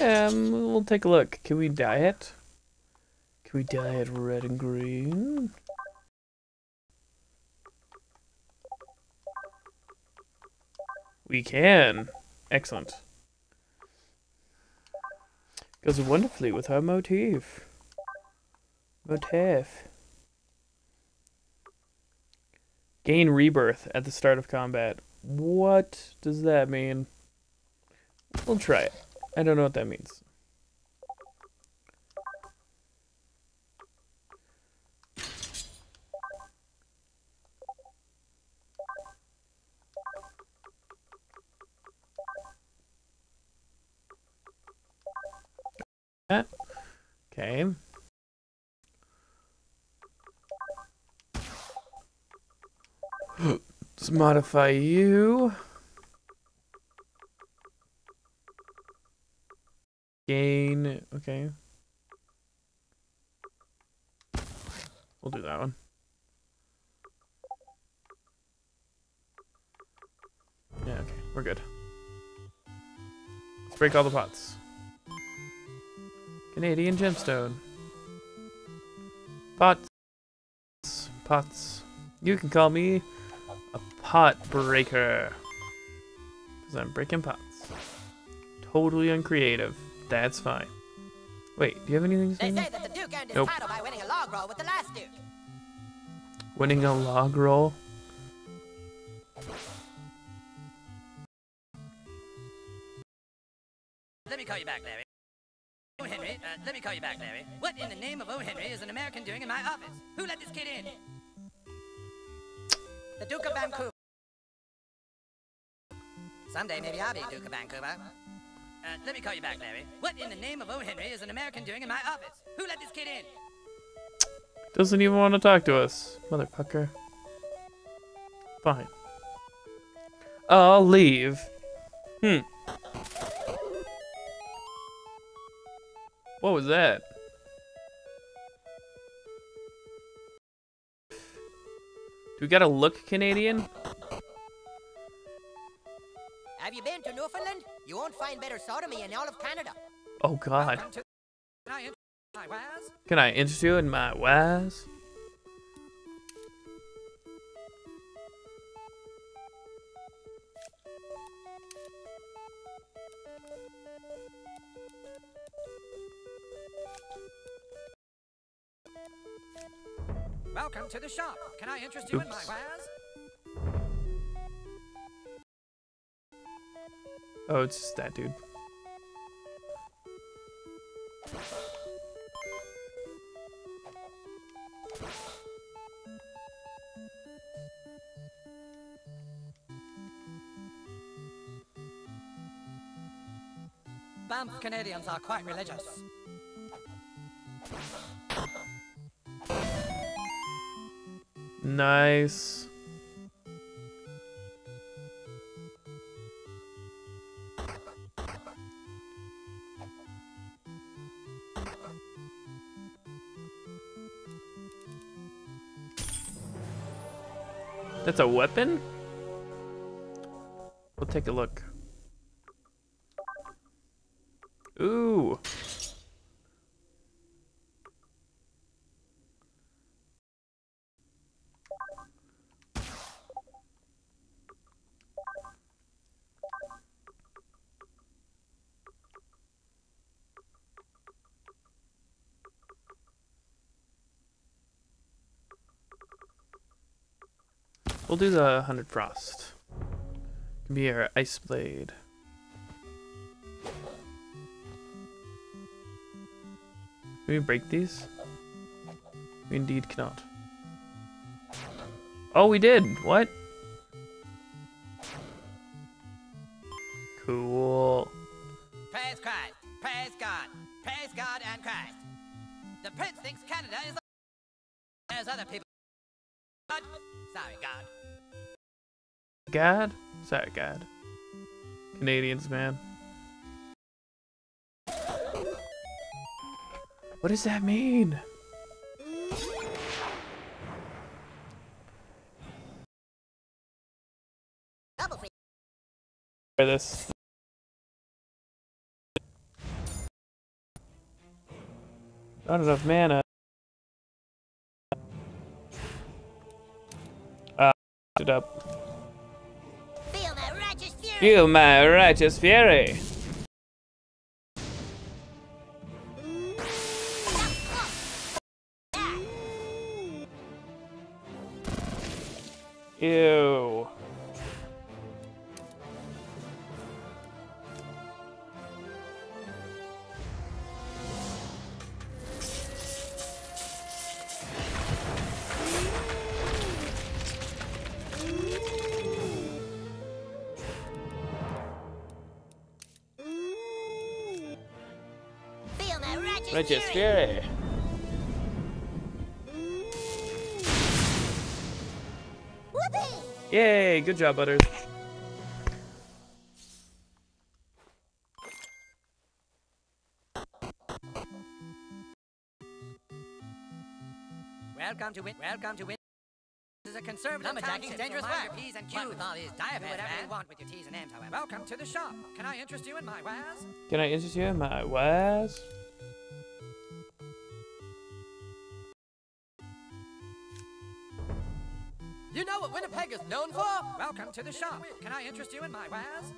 Um, we'll take a look. Can we dye it? Can we dye it red and green? We can. Excellent. Goes wonderfully with our motif. Motif. Gain rebirth at the start of combat. What does that mean? We'll try it. I don't know what that means. Okay. Let's modify you. Gain, okay. We'll do that one. Yeah, okay, we're good. Let's break all the pots. Canadian gemstone. Pots. Pots. You can call me a pot breaker. Because I'm breaking pots. Totally uncreative. That's fine. Wait, do you have anything to say? They say that the Duke earned his Nope. title by winning a log roll with the last Duke. Winning a log roll? Let me call you back, Larry. O. Henry, uh, let me call you back, Larry. What in the name of O. Henry is an American doing in my office? Who let this kid in? The Duke of Vancouver. Someday maybe I'll be Duke of Vancouver. Uh, let me call you back, Larry. What in the name of O. Henry is an American doing in my office? Who let this kid in? Doesn't even want to talk to us. Motherfucker. Fine. I'll leave. Hmm. What was that? Do we gotta look Canadian? Sodomy in all of Canada. Oh god. Can I introduce my wares? Can I interest you in my ways? Welcome to the shop. Can I interest you in my Oops. wares? Oh, it's just that dude. Banff Canadians are quite religious. Nice. That's a weapon? We'll take a look. Ooh. We'll do the 100 frost. Can be our ice blade. Can we break these? We indeed cannot. Oh, we did! What? Cool. Praise Christ. Praise God. Praise God and Christ. The prince thinks Canada is like there's other people. God. Sorry, God. God? Sorry, God. Canadians, man. What does that mean? Double free. Try this. Not enough mana. Ah, it up. Feel my righteous fury. Feel good job, Butters. Welcome to Win. Welcome to Win. This is a conservative Lumberjacking's township. dangerous Mind work. your P's and What Q's. with all these Do diabetes, whatever you man? want with your T's and M's, however. Welcome to the shop. Can I interest you in my wares? Can I interest you in my wares? You know what Winnipeg is known for? Welcome to the shop. Can I interest you in my wares?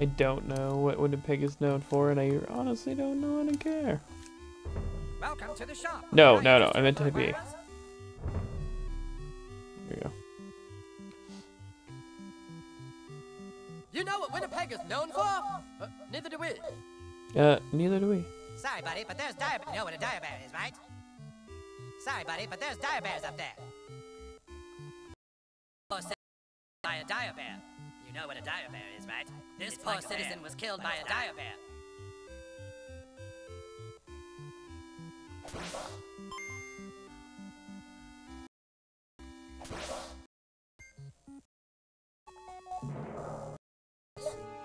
I don't know what Winnipeg is known for, and I honestly don't know and I care. Welcome to the shop. No, no, no, I meant to be. wares? Here we go. You know what Winnipeg is known for? Uh, neither do we. Uh, neither do we. Sorry, buddy, but there's dire. You know what a dire bear is, right? Sorry, buddy, but there's dire bears up there. By a dire bear. You know what a dire bear is, right? This It's poor like citizen bear, was killed but by a dire bear.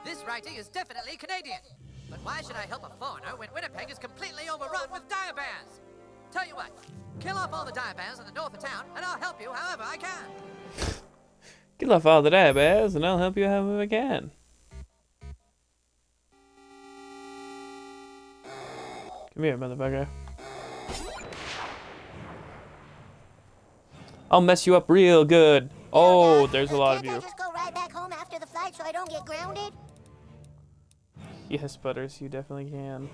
This writing is definitely Canadian. But why should I help a foreigner when Winnipeg is completely overrun with dire bears? Tell you what, kill off all the dire bears in the north of town, and I'll help you however I can. Get luck all the dire bears, and I'll help you however I can. Come here, motherfucker. I'll mess you up real good. Oh, there's a lot of you. just go right back home after the flight so I don't get grounded? Yes, Butters, you definitely can.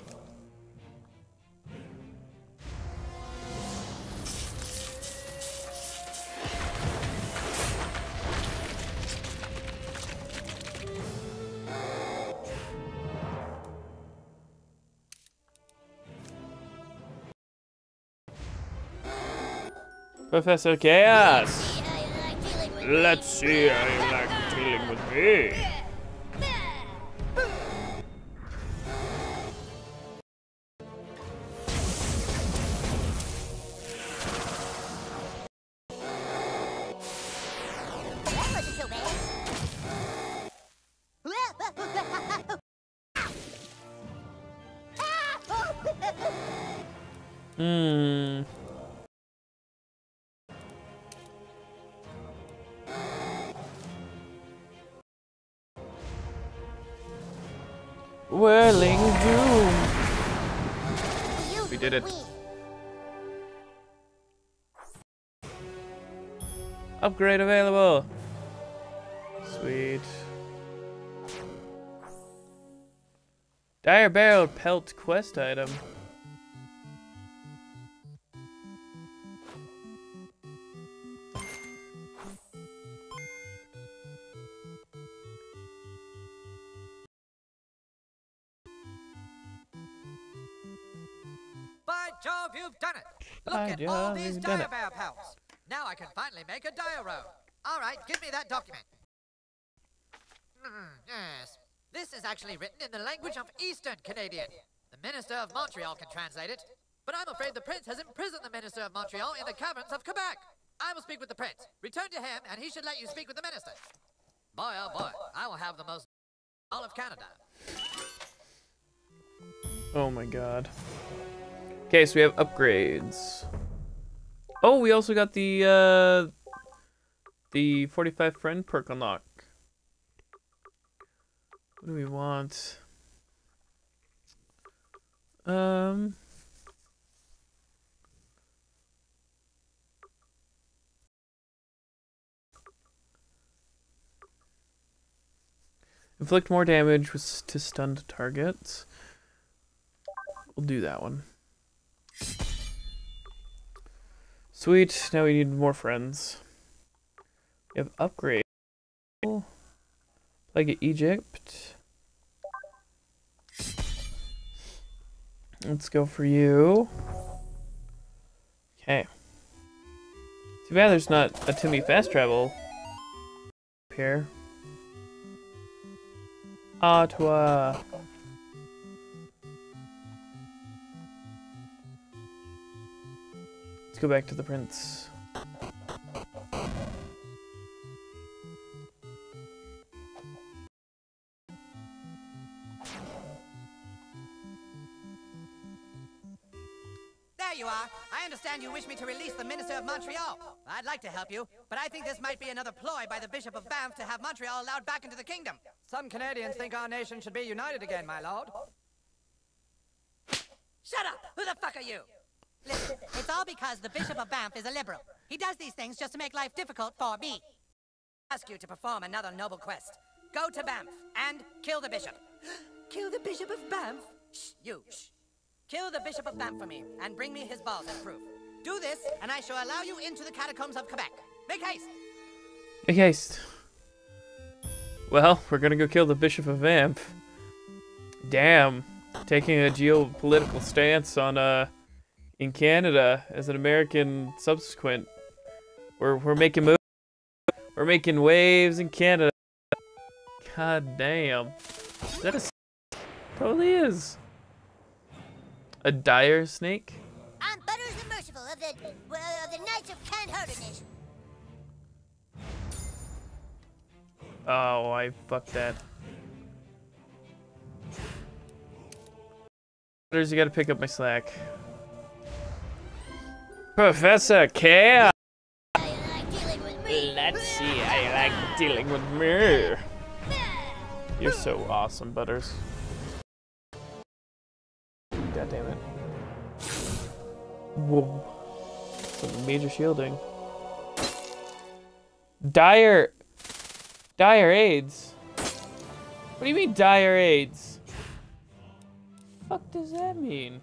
Professor Chaos! See how you like dealing with Let's see how you like dealing with me. Upgrade available. Sweet. Dire Barrel Pelt quest item. By Jove, you've done it! Look By at all these dire bear pelts. Now I can finally make a diorama. All right, give me that document. Hmm, yes. This is actually written in the language of Eastern Canadian. The Minister of Montreal can translate it. But I'm afraid the Prince has imprisoned the Minister of Montreal in the caverns of Quebec. I will speak with the Prince. Return to him, and he should let you speak with the Minister. Boy, oh boy, I will have the most all of Canada. Oh my god. Okay, so we have upgrades. Oh, we also got the, uh, the 45 friend perk unlock. What do we want? Um... Inflict more damage with, to stunned targets. We'll do that one. Sweet, now we need more friends. We have upgrade. Plague Egypt. Let's go for you. Okay. Too bad there's not a Timmy fast travel here. Ottawa. Let's go back to the prince. There you are. I understand you wish me to release the Minister of Montreal. I'd like to help you, but I think this might be another ploy by the Bishop of Banff to have Montreal allowed back into the kingdom. Some Canadians think our nation should be united again, my lord. Shut up! Who the fuck are you? Listen, it's all because the Bishop of Banff is a liberal. He does these things just to make life difficult for me. I Ask you to perform another noble quest. Go to Banff and kill the bishop. kill the Bishop of Banff? Shh, you, shh. Kill the Bishop of Banff for me and bring me his balls as proof. Do this, and I shall allow you into the catacombs of Quebec. Make haste! Make haste. Well, we're gonna go kill the Bishop of Banff. Damn. Taking a geopolitical stance on, uh, in Canada as an American subsequent. We're, we're making moves. We're making waves in Canada. God damn. Is that a s- Totally is. A dire snake? I'm Butters the Merciful of the, well, of the Knights of Canharderness. Oh, I fucked that. Butters, you gotta pick up my slack. Professor K. Let's see I like dealing with me. You're so awesome, Butters. God damn it. Whoa. Some major shielding. Dire. Dire AIDS. What do you mean dire AIDS? Fuck does that mean?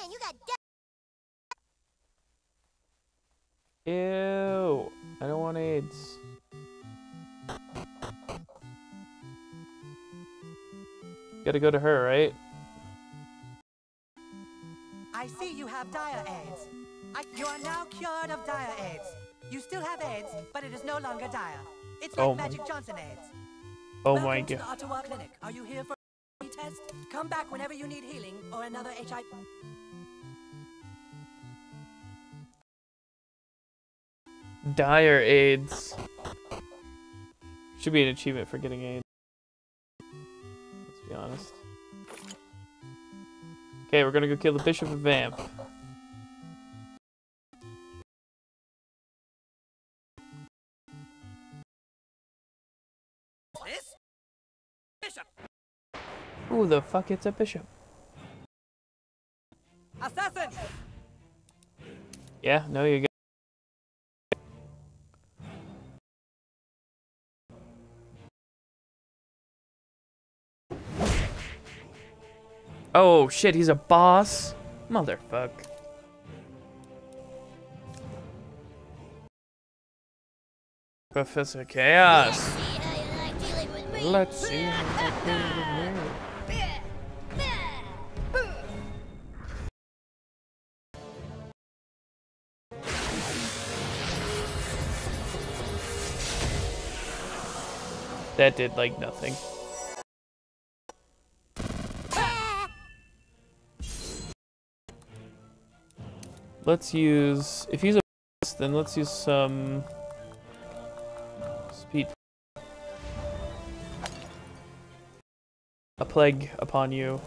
Man, you got Ew. I don't want AIDS. Gotta go to her, right? I see you have dire AIDS. I, you are now cured of dire AIDS. You still have AIDS, but it is no longer dire. It's like Oh my- Magic Johnson AIDS. Oh Welcome my to god. the Ottawa Clinic. Are you here for a test? Come back whenever you need healing or another HIV. Dire AIDS. Should be an achievement for getting AIDS. Let's be honest. Okay, we're gonna go kill the Bishop of Banff. Who the fuck it's a bishop? Assassin! Yeah, no, you got. Oh shit, he's a boss? Motherfuck. Professor Chaos. Let's see. That did like nothing. Let's use... If he's a then let's use some... Speed. A plague upon you.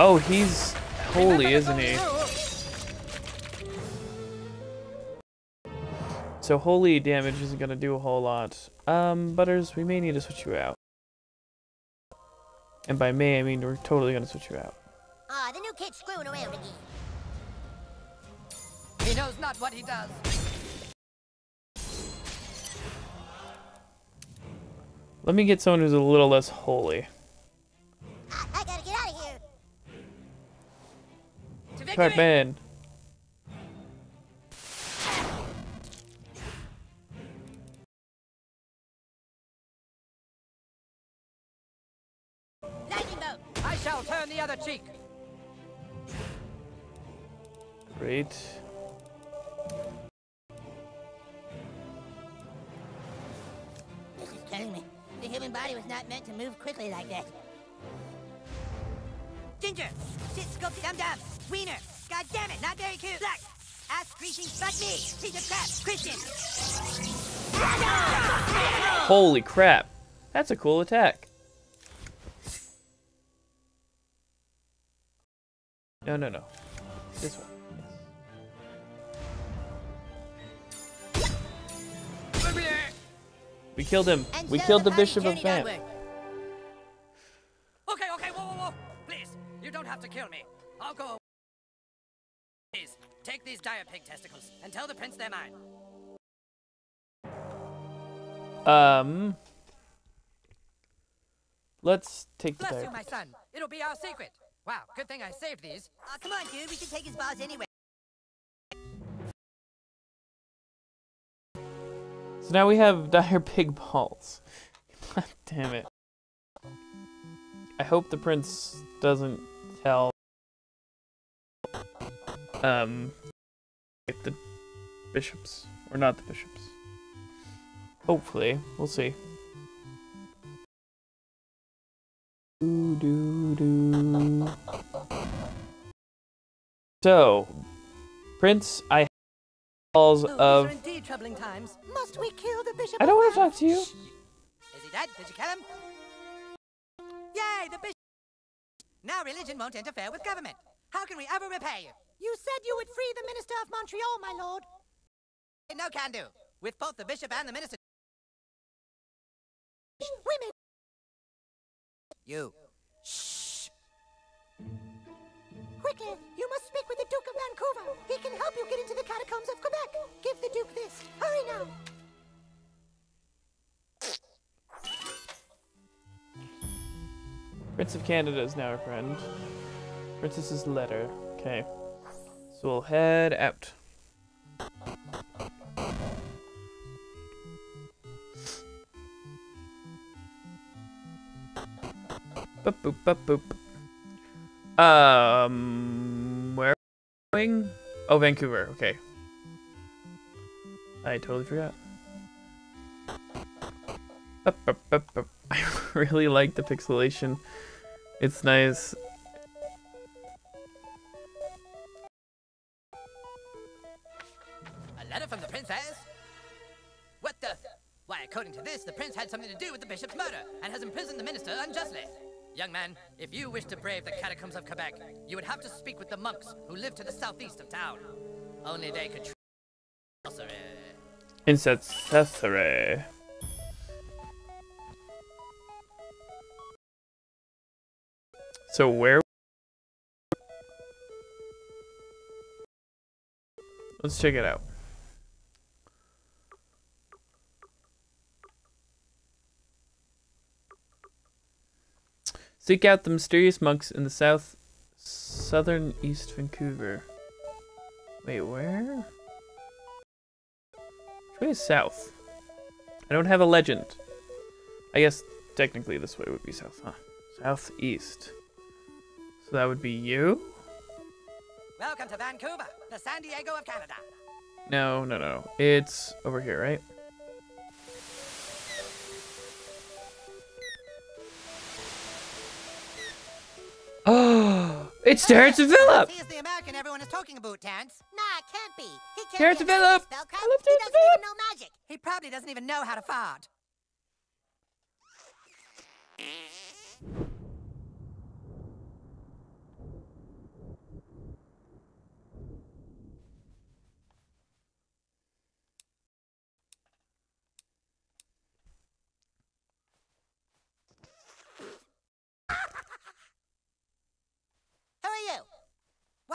Oh, he's holy, isn't he? So holy damage isn't gonna do a whole lot. Um, Butters, we may need to switch you out. And by may, I mean we're totally gonna switch you out. Ah, the new kid's screwing around again. He knows not what he does. Let me get someone who's a little less holy. I, I gotta get out of here. To the other cheek. Great. This is killing me. The human body was not meant to move quickly like that. Ginger, sit, sculpted, dum dum, wiener. God damn it, not very cute. Black, ass creasing, fuck me. Piece of crap, Christian. Holy crap. That's a cool attack. No, no, no. This one. Yes. We killed him. And We so killed the party Bishop of journeyed Banff. Okay, okay, whoa, whoa, whoa. Please, you don't have to kill me. I'll go. away. Please, take these dire pig testicles and tell the prince they're mine. Um. Let's take the Bless you, dire- my son. It'll be our secret. Wow, good thing I saved these. Aw, come on, dude. We should take his balls anyway. So now we have dire pig balls. God damn it. I hope the prince doesn't tell um if the bishops or not the bishops. Hopefully, we'll see. Doo, doo, doo. So, Prince, I have balls Oh, these of are indeed troubling times. Must we kill the bishop? I don't want to talk to you. Is he dead? Did you kill him? Yay, the bishop. Now religion won't interfere with government. How can we ever repay you? You said you would free the minister of Montreal, my lord. No can do. With both the bishop and the minister. Women. You. Shh. Quickly, you must speak with the Duke of Vancouver. He can help you get into the catacombs of Quebec. Give the Duke this. Hurry now. Prince of Canada is now our friend. Princess's letter. Okay. So we'll head out. Boop boop boop boop. Um, where are we going? Oh, Vancouver. Okay. I totally forgot. I really like the pixelation. It's nice. Catacombs of Quebec, you would have to speak with the monks who live to the southeast of town. Only they could. Tr- Sorcery. Incessary. So where? Let's check it out. Seek out the mysterious monks in the south, southern East Vancouver. Wait, where? Which way is south? I don't have a legend. I guess technically this way would be south, huh? Southeast. So that would be you? Welcome to Vancouver, the San Diego of Canada. No, no, no. It's over here, right? It's Terrence and Phillip! He is the American everyone is talking about, Terrence. Nah, it can't be. He can't Terrence be a Phillip! spellcraft. I love He doesn't even know magic. He probably doesn't even know how to fart. Who are you?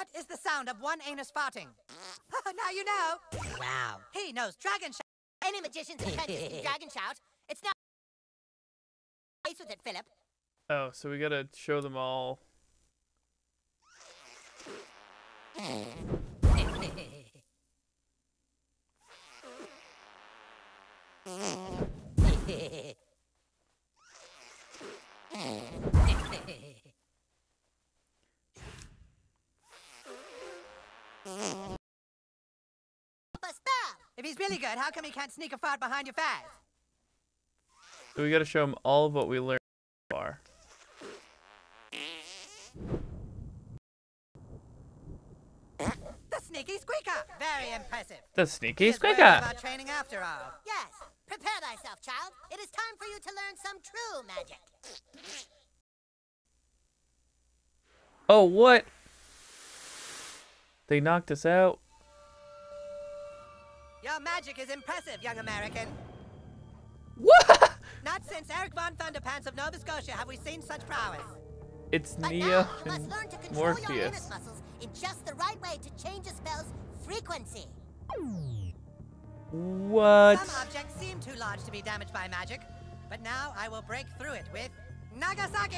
What is the sound of one anus farting? now you know. Wow. He knows dragon shout. Any magician's apprentice can dragon shout. It's not. Face with it, Philip. Oh, so we gotta show them all. A spell. If he's really good, how come he can't sneak a fart behind your faz? So we gotta show him all of what we learned so far. The sneaky squeaker. Very impressive. The sneaky squeaker! of our training after all. Yes. Prepare thyself, child. It is time for you to learn some true magic. Oh, what? They knocked us out. Your magic is impressive, young American. What? Not since Eric von Thunderpants of Nova Scotia have we seen such prowess. It's But Nia now you must and learn to control your anus Morpheus. muscles in just the right way to change a spell's frequency. What? Some objects seem too large to be damaged by magic, but now I will break through it with Nagasaki.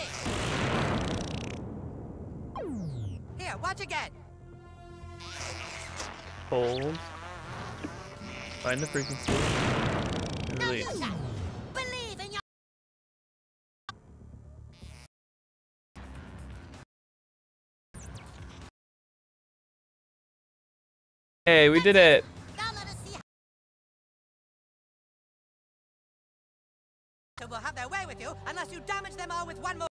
Here, watch again. Hold. Find the frequency. And Now release. use that. Believe in your. Hey, we did it! Now let us see how. So will have their way with you unless you damage them all with one more.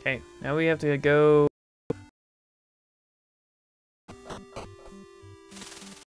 Okay, now we have to go